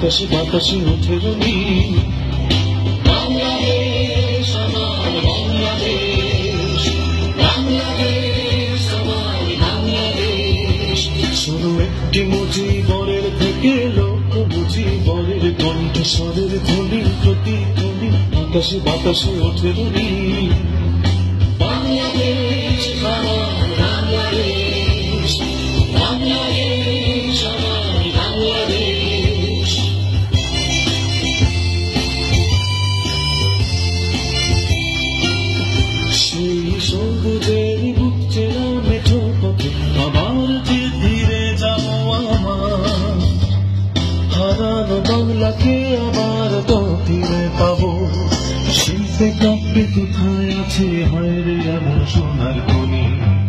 আকাশে বাতাসে ওঠে রনি বাংলাদেশ আমার, বাংলাদেশ বাংলাদেশ আমার, বাংলাদেশ। শোনো একটি মুজি বরের থেকে লোক বুঝি বরের কণ্ঠস্বরের ধ্বনি আকাশে বাতাসে ওঠে রনি আবার তো ফিরে পাবো। শিল্পে কাব্যে কোথায় আছে? হয় রে আমার সোনার খনি।